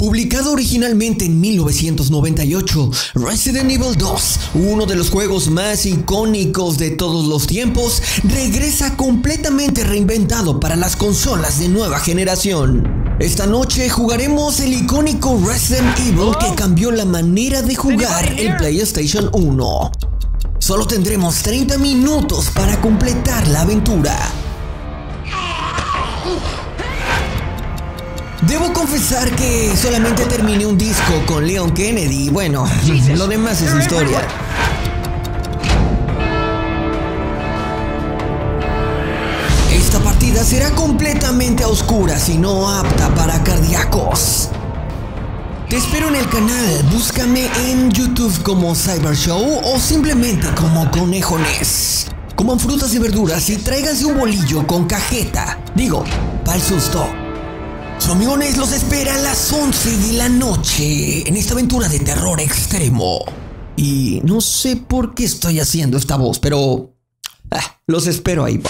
Publicado originalmente en 1998, Resident Evil 2, uno de los juegos más icónicos de todos los tiempos, regresa completamente reinventado para las consolas de nueva generación. Esta noche jugaremos el icónico Resident Evil que cambió la manera de jugar el PlayStation 1. Solo tendremos 30 minutos para completar la aventura. Debo confesar que solamente terminé un disco con Leon Kennedy. Bueno, lo demás es historia. Esta partida será completamente a oscuras y no apta para cardíacos. Te espero en el canal, búscame en YouTube como Cyber Show o simplemente como Conejones. Coman frutas y verduras y tráiganse un bolillo con cajeta. Digo, para el susto. Somiones los espera a las 11 de la noche en esta aventura de terror extremo. Y no sé por qué estoy haciendo esta voz, pero... ah, los espero ahí.